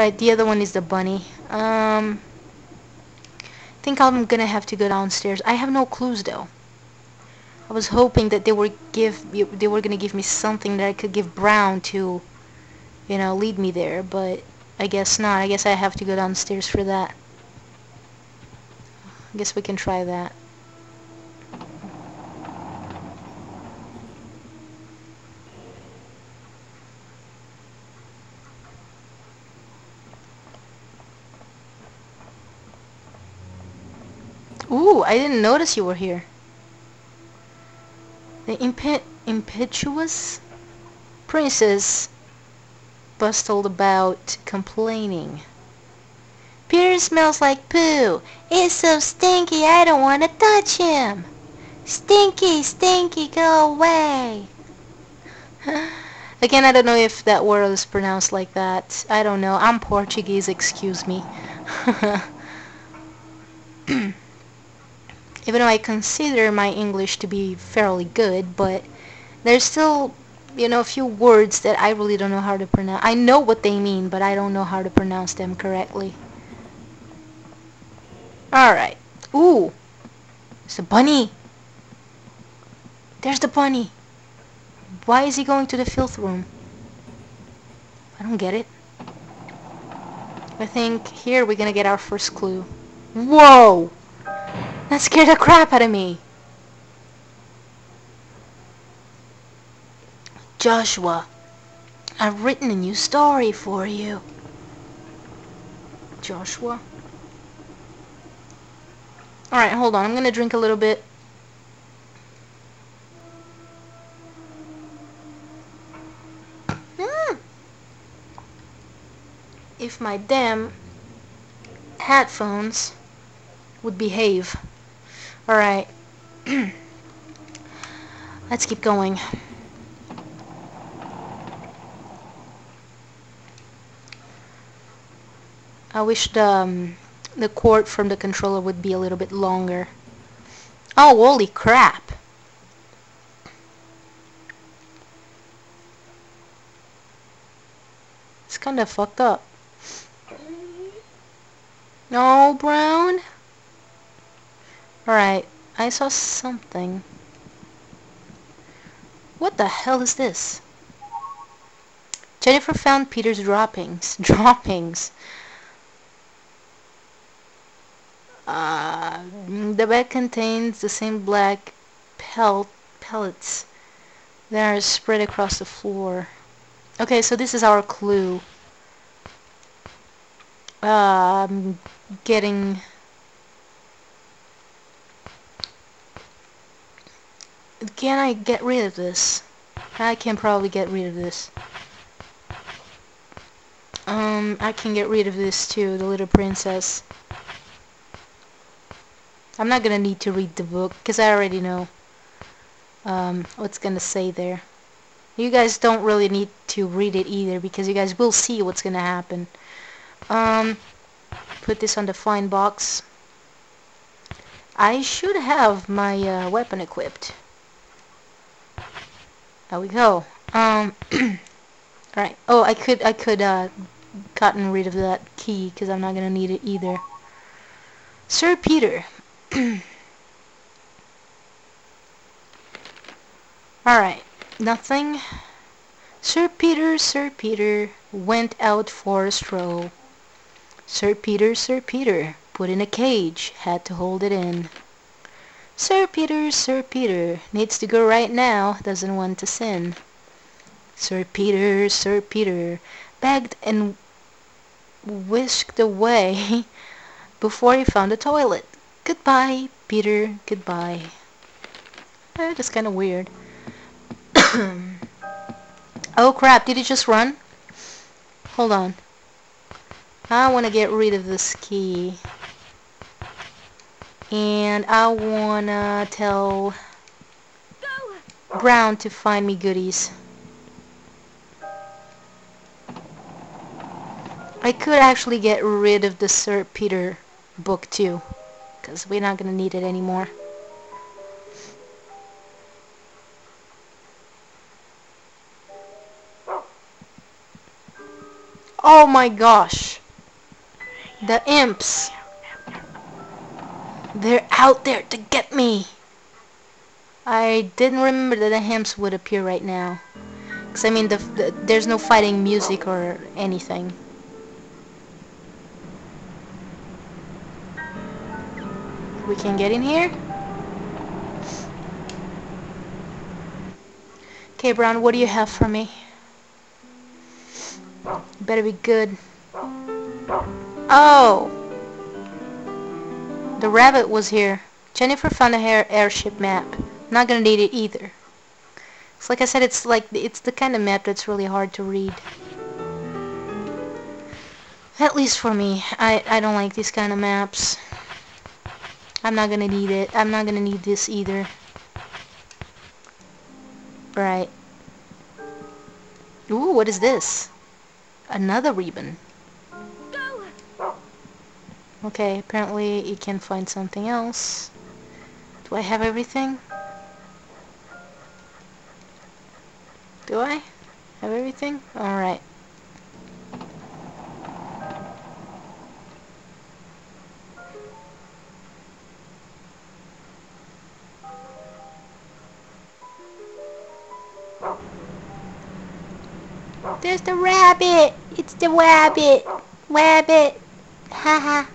Right, the other one is the bunny. Um, I think I'm gonna have to go downstairs. I have no clues though. I was hoping that they were give they were gonna give me something that I could give Brown to, you know, lead me there. But I guess not. I guess I have to go downstairs for that. I guess we can try that. Ooh, I didn't notice you were here. The impe impetuous princess bustled about, complaining. Peter smells like poo. It's so stinky I don't want to touch him. Stinky, stinky, go away. Again, I don't know if that word is pronounced like that. I don't know. I'm Portuguese, excuse me. even though I consider my English to be fairly good, but there's still, you know, a few words that I really don't know how to pronounce. I know what they mean, but I don't know how to pronounce them correctly. Alright. Ooh! It's a bunny! There's the bunny! Why is he going to the filth room? I don't get it. I think here we're gonna get our first clue. Whoa! That scared the crap out of me. Joshua, I've written a new story for you. Joshua? Alright, hold on. I'm going to drink a little bit. Mm. If my damn headphones would behave. Alright. Let's keep going. I wish the, um, the cord from the controller would be a little bit longer. Oh, holy crap! It's kinda fucked up. No, Brown? Alright, I saw something. What the hell is this? Jennifer found Peter's droppings. Droppings. Uh, the bag contains the same black pelt pellets that are spread across the floor. Okay, so this is our clue. Uh, I'm getting Can I get rid of this? I can probably get rid of this. Um, I can get rid of this too, the little princess. I'm not gonna need to read the book, because I already know um, what's gonna say there. You guys don't really need to read it either, because you guys will see what's gonna happen. Um, put this on the find box. I should have my uh, weapon equipped. There we go. Um, alright. Oh, I could, I could, uh, gotten rid of that key, because I'm not gonna need it either. Sir Peter. Alright. Nothing. Sir Peter, Sir Peter, went out for a stroll. Sir Peter, Sir Peter, put in a cage, had to hold it in. Sir Peter, Sir Peter, needs to go right now, doesn't want to sin. Sir Peter, Sir Peter, begged and whisked away before he found a toilet. Goodbye, Peter, goodbye. Eh, that's kind of weird. oh crap, did he just run? Hold on. I want to get rid of this key and I wanna tell Brown to find me goodies. I could actually get rid of the Sir Peter book too, because we're not gonna need it anymore. Oh my gosh! The imps. They're out there to get me. I didn't remember that the imps would appear right now. Because, I mean, the, the, there's no fighting music or anything. We can get in here? Okay, Brown, what do you have for me? Better be good. Oh! The rabbit was here. Jennifer found a air airship map. Not gonna need it either. It's like I said, it's like it's the kind of map that's really hard to read. At least for me. I, I don't like these kind of maps. I'm not gonna need it. I'm not gonna need this either. Right. Ooh, what is this? Another ribbon. Okay, apparently you can find something else. Do I have everything? Do I have everything? Alright. There's the rabbit! It's the rabbit! Rabbit! Haha.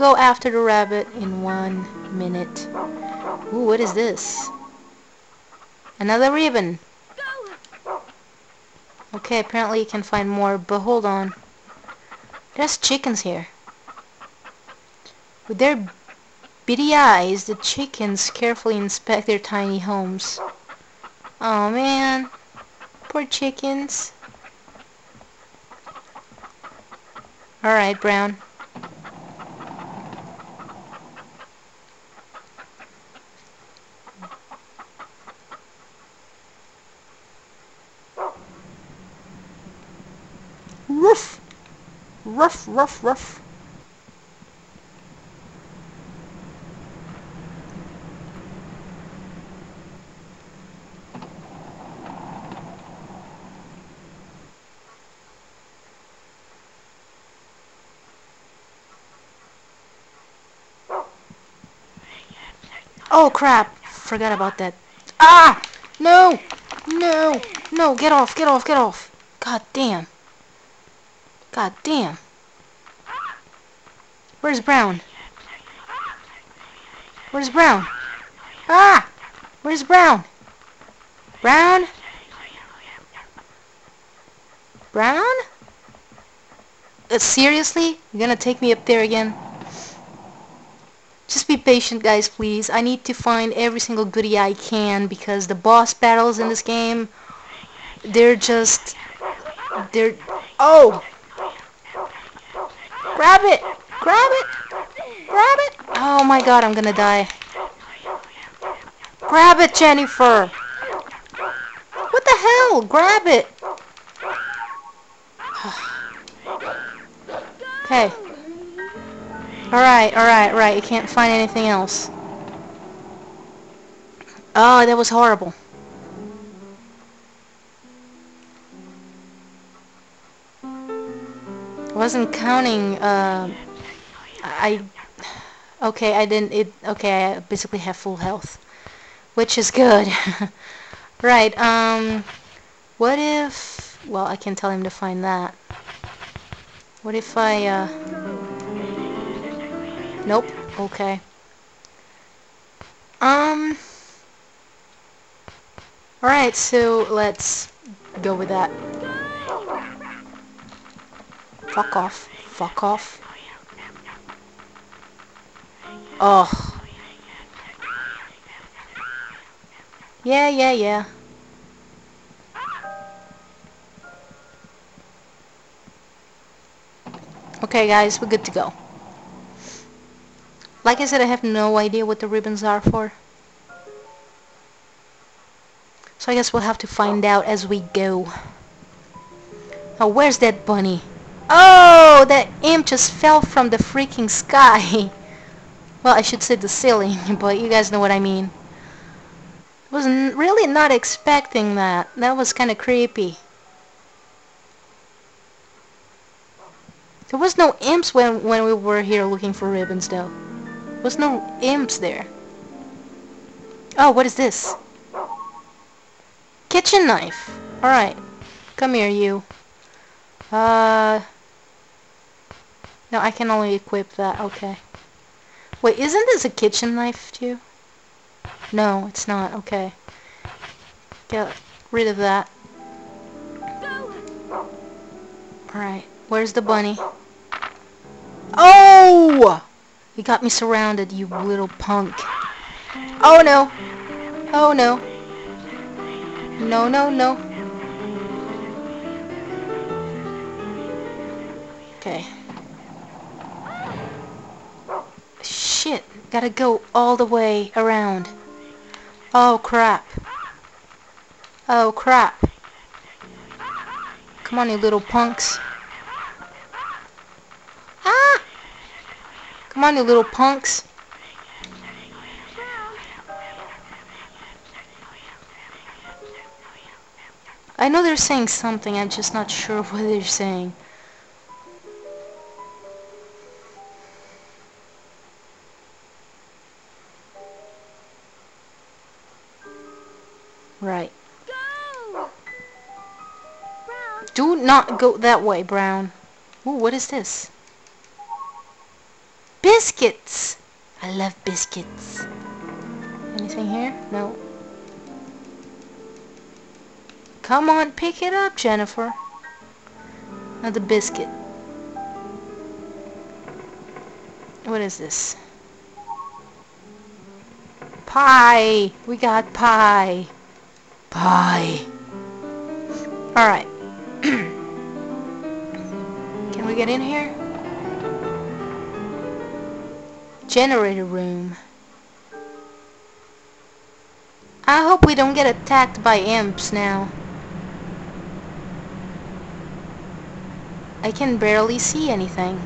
Go after the rabbit in one minute. Ooh, what is this? Another ribbon. Okay, apparently you can find more, but hold on. There's chickens here. With their beady eyes, the chickens carefully inspect their tiny homes. Oh man, poor chickens. Alright, Brown. Ruff! Ruff, ruff. Oh crap! Forgot about that. Ah! No! No! No! Get off! Get off! Get off! God damn! God damn! Where's Brown? Where's Brown? Ah! Where's Brown? Brown? Brown? Uh, seriously? You're gonna take me up there again? Just be patient guys please. I need to find every single goodie I can because the boss battles in this game they're just they're oh grab it grab it. Grab it. Oh my god I'm gonna die. Grab it Jennifer. What the hell? Grab it. Okay Alright, alright, right. You can't find anything else. Oh, that was horrible. Wasn't counting, uh, I, okay, I didn't, it, okay, I basically have full health, which is good. right, um, what if, well, I can tell him to find that. What if I, uh, Nope. Okay. Um. Alright, so let's go with that. Fuck off. Fuck off. Oh. Yeah, yeah, yeah. Okay, guys, we're good to go. Like I said, I have no idea what the ribbons are for. So I guess we'll have to find out as we go. Oh, where's that bunny? Oh, that imp just fell from the freaking sky. well, I should say the ceiling, but you guys know what I mean. Was really not expecting that. That was kind of creepy. There was no imps when, when we were here looking for ribbons, though. There was no imps there. Oh, what is this? Kitchen knife. Alright. Come here, you. Uh... No, I can only equip that. Okay. Wait, isn't this a kitchen knife, too? No, it's not. Okay. Get rid of that. Alright. Where's the bunny? Oh! You got me surrounded, you little punk. Oh no! Oh no! No, no, no. Okay. Gotta go all the way around. Oh crap. Oh crap. Come on, you little punks. Ah! Come on, you little punks. I know they're saying something, I'm just not sure what they're saying. Right. Do not go that way, Brown. Ooh, what is this? Biscuits! I love biscuits. Anything here? No. Come on, pick it up, Jennifer. Another biscuit. What is this? Pie! We got pie! Pie! Alright. Can we get in here? Generator room. I hope we don't get attacked by imps now. I can barely see anything.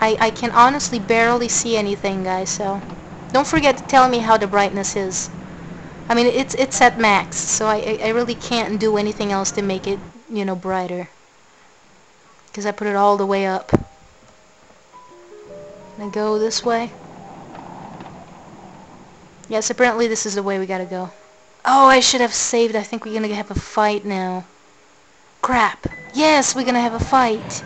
I, I can honestly barely see anything, guys, so... Don't forget to tell me how the brightness is. I mean, it's it's at max, so I, I really can't do anything else to make it, you know, brighter. Because I put it all the way up. Gonna go this way. Yes, apparently this is the way we gotta go. Oh, I should have saved. I think we're gonna have a fight now. Crap. Yes, we're gonna have a fight.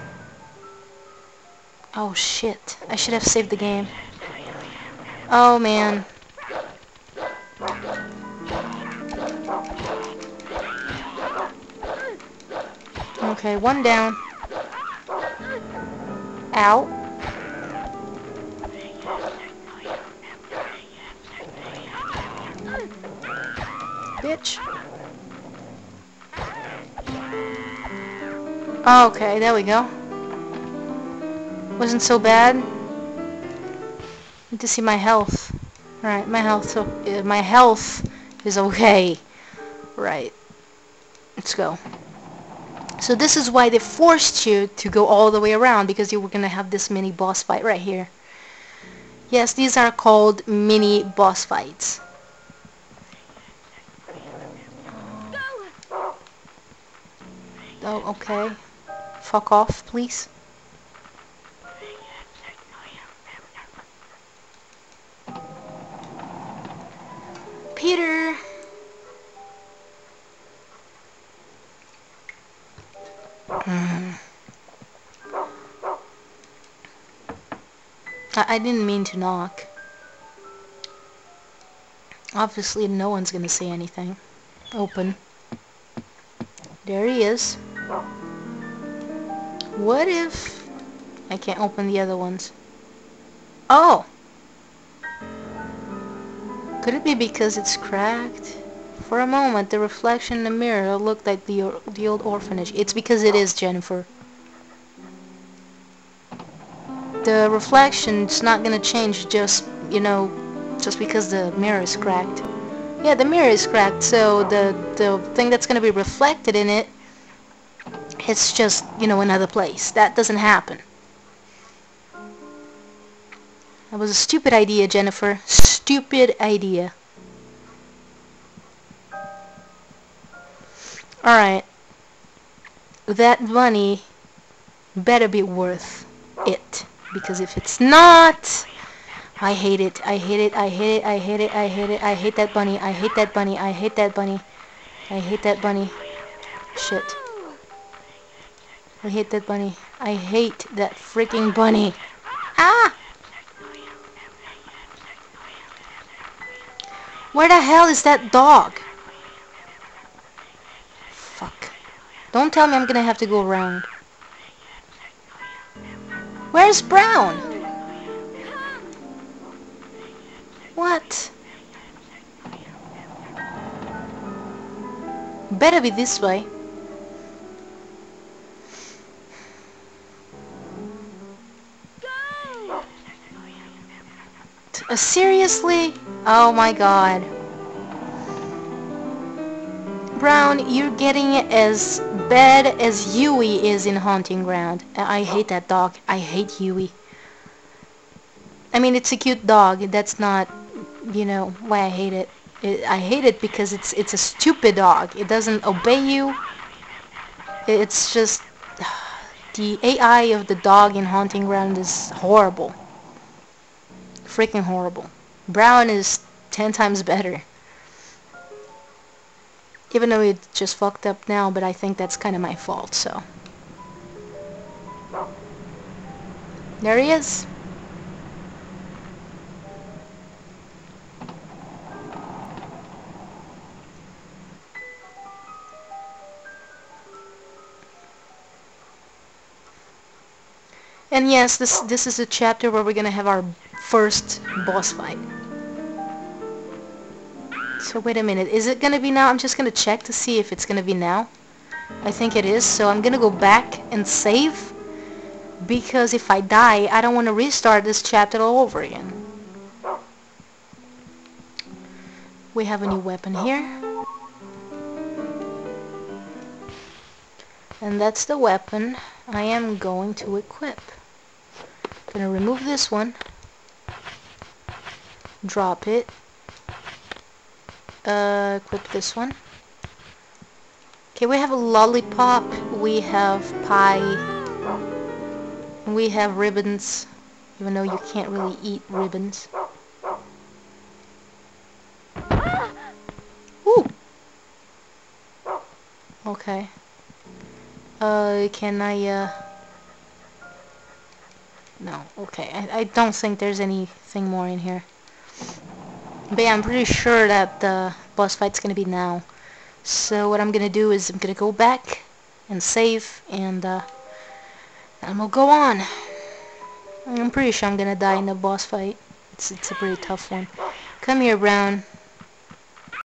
Oh, shit. I should have saved the game. Oh, man. Okay, one down. Ow. bitch. Okay, there we go. Wasn't so bad. Need to see my health. Right, my health. Uh, my health is okay. Right. Let's go. So this is why they forced you to go all the way around because you were gonna have this mini boss fight right here. Yes, these are called mini boss fights. Oh, okay. Fuck off, please. Peter! Mm. I, I didn't mean to knock. Obviously no one's gonna say anything. Open. There he is. What if... I can't open the other ones. Oh! Could it be because it's cracked? For a moment, the reflection in the mirror looked like the, the old orphanage. It's because it is, Jennifer. The reflection's not gonna change just, you know, just because the mirror is cracked. Yeah, the mirror is cracked, so the, the thing that's gonna be reflected in it it's just, you know, another place. That doesn't happen. That was a stupid idea, Jennifer. Stupid idea. Alright. That bunny better be worth it. Because if it's not... I hate it. I hate it. I hate it. I hate it. I hate it. I hate that bunny. I hate that bunny. I hate that bunny. I hate that bunny. Shit. I hate that bunny. I hate that freaking bunny. Ah! Where the hell is that dog? Fuck. Don't tell me I'm gonna have to go around. Where's Brown? What? Better be this way. Uh, seriously? Oh my god. Brown, you're getting it as bad as Hewie is in Haunting Ground. I hate that dog. I hate Hewie. I mean, it's a cute dog. That's not, you know, why I hate it. it. I hate it because it's it's a stupid dog. It doesn't obey you. It's just... The AI of the dog in Haunting Ground is horrible freaking horrible. Brown is 10 times better. Even though it just fucked up now, but I think that's kind of my fault, so. There he is. And yes, this this is a chapter where we're gonna have our first boss fight. So wait a minute, is it gonna be now? I'm just gonna check to see if it's gonna be now. I think it is, so I'm gonna go back and save. Because if I die, I don't want to restart this chapter all over again. We have a new weapon here. And that's the weapon I am going to equip. Gonna remove this one drop it uh, equip this one. Okay we have a lollipop we have pie we have ribbons even though you can't really eat ribbons. Ooh. okay. Uh can I uh no okay I, I don't think there's anything more in here but yeah, I'm pretty sure that the boss fight's gonna be now. So what I'm gonna do is I'm gonna go back and save and uh, we'll go on. I'm pretty sure I'm gonna die in the boss fight. It's it's a pretty tough one. Come here, Brown.